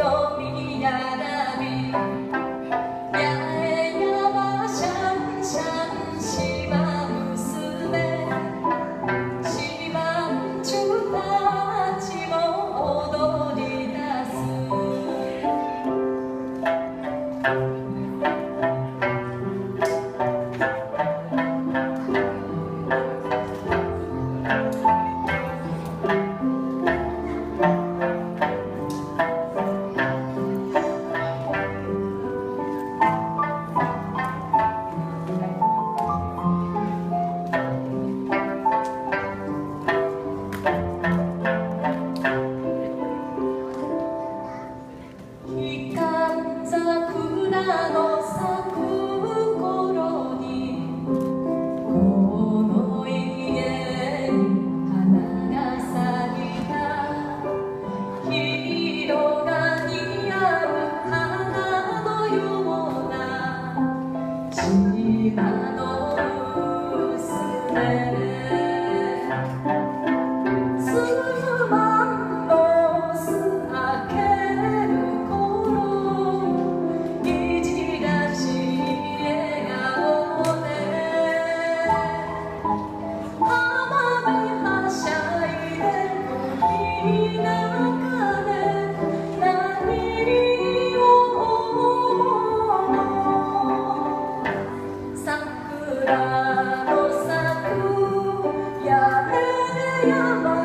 no llama.